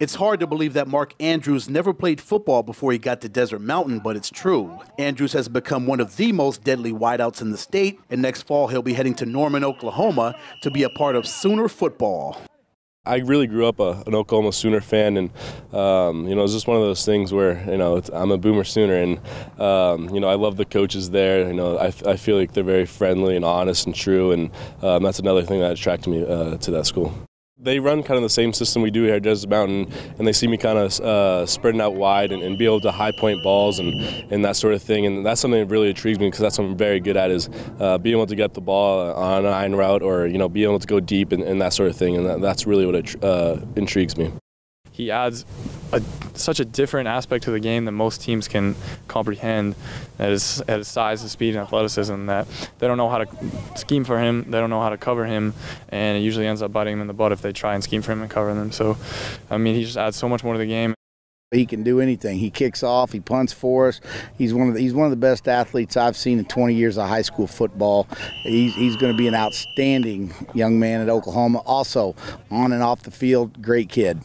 It's hard to believe that Mark Andrews never played football before he got to Desert Mountain, but it's true. Andrews has become one of the most deadly wideouts in the state, and next fall he'll be heading to Norman, Oklahoma to be a part of Sooner football. I really grew up a, an Oklahoma Sooner fan, and um, you know it's just one of those things where you know I'm a Boomer Sooner, and um, you know I love the coaches there. You know I, I feel like they're very friendly and honest and true, and um, that's another thing that attracted me uh, to that school they run kind of the same system we do here at Desert Mountain, and they see me kind of uh, spreading out wide and, and, be able to high point balls and, and that sort of thing. And that's something that really intrigues me because that's something I'm very good at is uh, being able to get the ball on an iron route or you know being able to go deep and, and that sort of thing. And that, that's really what it, uh, intrigues me he adds a, such a different aspect to the game that most teams can comprehend at his, at his size, his speed, and athleticism that they don't know how to scheme for him, they don't know how to cover him, and it usually ends up biting him in the butt if they try and scheme for him and cover them. So, I mean, he just adds so much more to the game. He can do anything. He kicks off. He punts for us. He's one of the, he's one of the best athletes I've seen in 20 years of high school football. He's, he's going to be an outstanding young man at Oklahoma. Also, on and off the field, great kid.